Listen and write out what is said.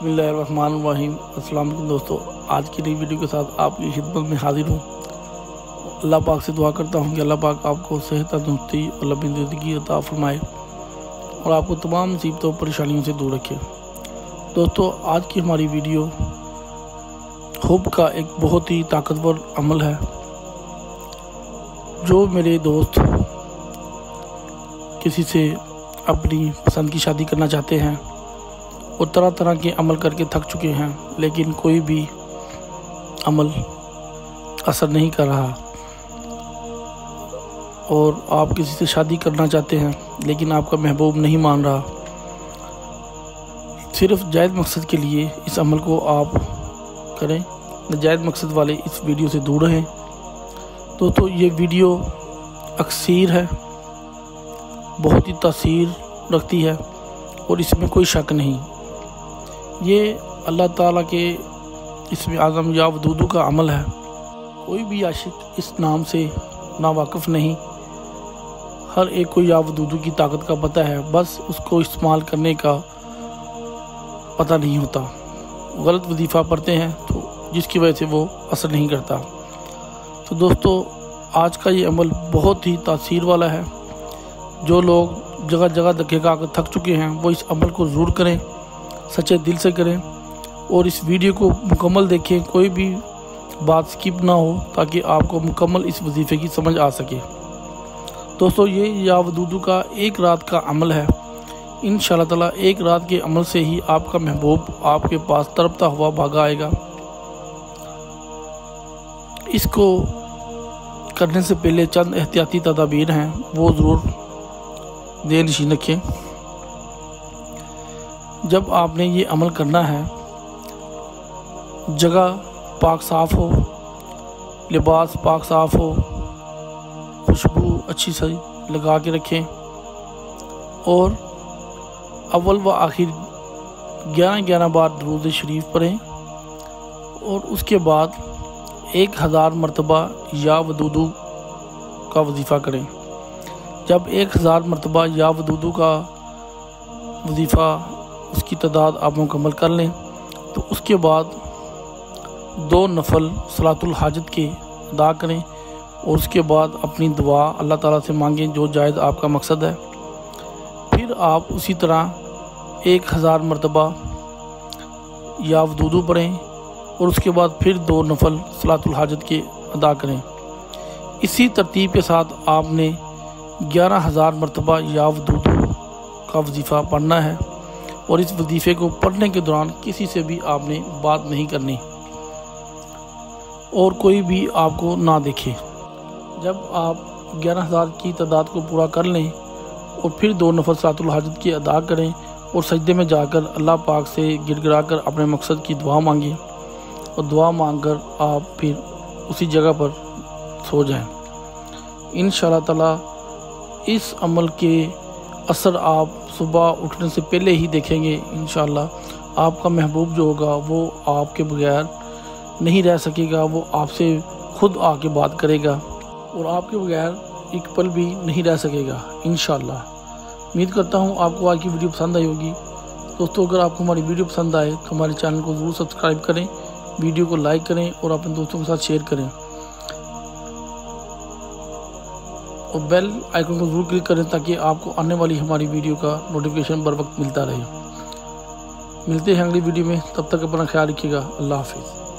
बिस्मिल्लाहिर्रहमानिर्रहीम। अस्सलाम दोस्तों, आज की नई वीडियो के साथ आपकी खिदमत में हाजिर हूँ। अल्लाह पाक से दुआ करता हूँ कि अल्लाह पाक आपको सेहत, तंदुरुस्ती और लंबी ज़िंदगी अता फरमाए और आपको तमाम मुसीबतों परेशानियों से दूर रखे। दोस्तों, आज की हमारी वीडियो हुब का एक बहुत ही ताकतवर अमल है, जो मेरे दोस्त किसी से अपनी पसंद की शादी करना चाहते हैं। और तरह तरह के अमल करके थक चुके हैं, लेकिन कोई भी अमल असर नहीं कर रहा। और आप किसी से शादी करना चाहते हैं, लेकिन आपका महबूब नहीं मान रहा। सिर्फ़ जायज़ मकसद के लिए इस अमल को आप करें। जायज़ मकसद वाले इस वीडियो से दूर रहें। दोस्तों, ये वीडियो अक्सर है, बहुत ही तासीर रखती है, और इसमें कोई शक नहीं। ये अल्लाह ताला के इसमें आज़म या वदूदू का अमल है। कोई भी आशिक इस नाम से नावाकफ़ नहीं। हर एक को या वदूदू की ताकत का पता है। बस उसको इस्तेमाल करने का पता नहीं होता। गलत वजीफ़ा पढ़ते हैं तो जिसकी वजह से वो असर नहीं करता। तो दोस्तों, आज का ये अमल बहुत ही तासीर वाला है। जो लोग जगह जगह धक्के का थक चुके हैं, वो इस अमल को ज़रूर करें। सच्चे दिल से करें और इस वीडियो को मुकम्मल देखें, कोई भी बात स्किप ना हो ताकि आपको मुकम्मल इस वजीफ़े की समझ आ सके। दोस्तों, ये या वदूदू का एक रात का अमल है। इन ताला, एक रात के अमल से ही आपका महबूब आपके पास तरपता हुआ भागा आएगा। इसको करने से पहले चंद एहतियाती तदाबीर हैं, वो ज़रूर दे नशीन रखें। जब आपने ये अमल करना है, जगह पाक साफ़ हो, लिबास पाक साफ़ हो, खुशबू अच्छी सी लगा के रखें और अव्वल व आखिर ग्यारह ग्यारह बार दरूद शरीफ पढ़ें और उसके बाद एक हज़ार मरतबा या वदूदू का वजीफ़ा करें। जब एक हज़ार मरतबा या वदूदू का वजीफ़ा उसकी तादाद आप मुकम्मल कर लें। तो उसके बाद दो नफल सलातुल हाजत के अदा करें और उसके बाद अपनी दुआ अल्लाह ताला से मांगें, जो जायज़ आपका मकसद है। फिर आप उसी तरह एक हज़ार मरतबा या वदूदू पढ़ें और उसके बाद फिर दो नफल सलातुल हाजत के अदा करें। इसी तरतीब के साथ आपने ग्यारह हज़ार मरतबा या वदूदू का वजीफ़ा पढ़ना है। और इस वजीफ़े को पढ़ने के दौरान किसी से भी आपने बात नहीं करनी। और कोई भी आपको ना देखे। जब आप ग्यारह हज़ार की तादाद को पूरा कर लें और फिर दो नफर सातुल हाजत की अदा करें और सजदे में जाकर अल्लाह पाक से गिड़गिड़ा कर अपने मकसद की दुआ मांगें और दुआ मांग कर आप फिर उसी जगह पर सो जाएँ। इन ताला इस अमल के असर आप सुबह उठने से पहले ही देखेंगे इन आपका महबूब जो होगा, वो आपके बगैर नहीं रह सकेगा, वो आपसे खुद आके बात करेगा और आपके बगैर एक पल भी नहीं रह सकेगा इन उम्मीद करता हूँ आपको आज की वीडियो पसंद आई होगी। दोस्तों, अगर आपको हमारी वीडियो पसंद आए तो हमारे चैनल को ज़रूर सब्सक्राइब करें, वीडियो को लाइक करें और अपने दोस्तों के साथ शेयर करें। और बेल आइकन को ज़रूर क्लिक करें ताकि आपको आने वाली हमारी वीडियो का नोटिफिकेशन बर वक्त मिलता रहे। मिलते हैं अगली वीडियो में, तब तक अपना ख्याल रखिएगा। अल्लाह हाफिज़।